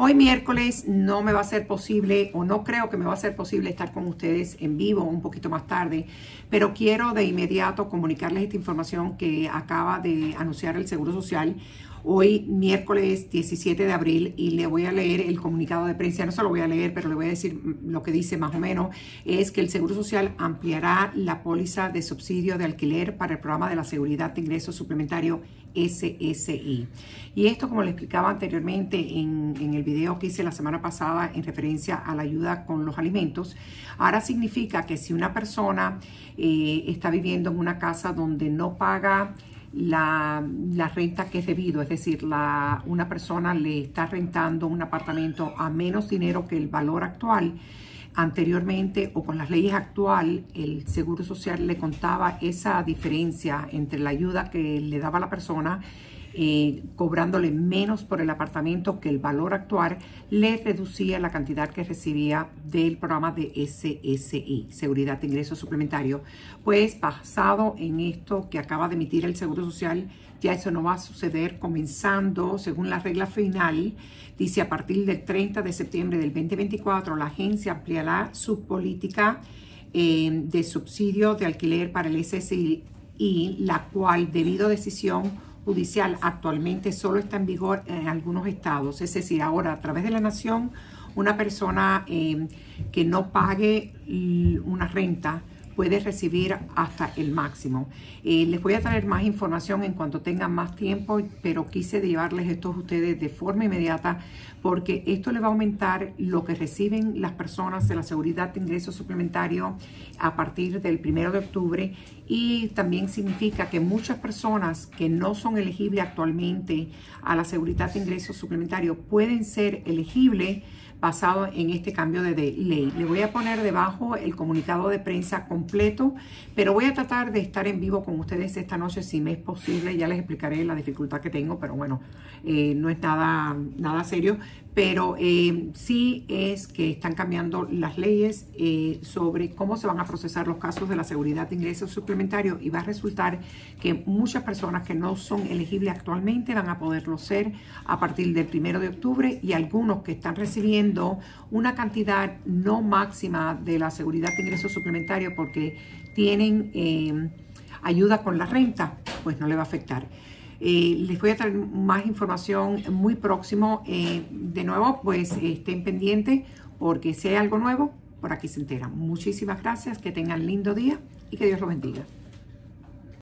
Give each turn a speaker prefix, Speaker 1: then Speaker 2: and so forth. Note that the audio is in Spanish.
Speaker 1: Hoy miércoles no me va a ser posible o no creo que me va a ser posible estar con ustedes en vivo un poquito más tarde, pero quiero de inmediato comunicarles esta información que acaba de anunciar el Seguro Social hoy miércoles 17 de abril y le voy a leer el comunicado de prensa, no se lo voy a leer, pero le voy a decir lo que dice más o menos, es que el Seguro Social ampliará la póliza de subsidio de alquiler para el programa de la Seguridad de Ingresos Suplementario SSI. Y esto, como le explicaba anteriormente en, el video que hice la semana pasada en referencia a la ayuda con los alimentos, ahora significa que si una persona eh, está viviendo en una casa donde no paga la, renta que es debido, es decir, una persona le está rentando un apartamento a menos dinero que el valor actual, anteriormente o con las leyes actuales, el Seguro Social le contaba esa diferencia entre la ayuda que le daba la persona eh, cobrándole menos por el apartamento que el valor actual, le reducía la cantidad que recibía del programa de SSI, Seguridad de Ingresos Suplementario. Pues basado en esto que acaba de emitir el Seguro Social, ya eso no va a suceder comenzando, según la regla final, dice a partir del 30 de septiembre del 2024, la agencia ampliará su política eh, de subsidio de alquiler para el SSI, la cual, debido a decisión judicial actualmente solo está en vigor en algunos estados. Es decir, ahora a través de la nación, una persona eh, que no pague una renta puede recibir hasta el máximo. Eh, les voy a traer más información en cuanto tengan más tiempo, pero quise llevarles esto a ustedes de forma inmediata porque esto le va a aumentar lo que reciben las personas de la seguridad de ingresos suplementario a partir del primero de octubre y también significa que muchas personas que no son elegibles actualmente a la seguridad de ingresos suplementario pueden ser elegibles basado en este cambio de ley. Le voy a poner debajo el comunicado de prensa completo, pero voy a tratar de estar en vivo con ustedes esta noche si me es posible. Ya les explicaré la dificultad que tengo, pero bueno, eh, no es nada, nada serio. Pero eh, sí es que están cambiando las leyes eh, sobre cómo se van a procesar los casos de la seguridad de ingresos suplementarios y va a resultar que muchas personas que no son elegibles actualmente van a poderlo ser a partir del primero de octubre y algunos que están recibiendo una cantidad no máxima de la seguridad de ingresos suplementarios porque tienen eh, ayuda con la renta, pues no le va a afectar. Eh, les voy a traer más información muy próximo. Eh, de nuevo, pues estén pendientes porque si hay algo nuevo, por aquí se enteran. Muchísimas gracias, que tengan lindo día y que Dios los bendiga.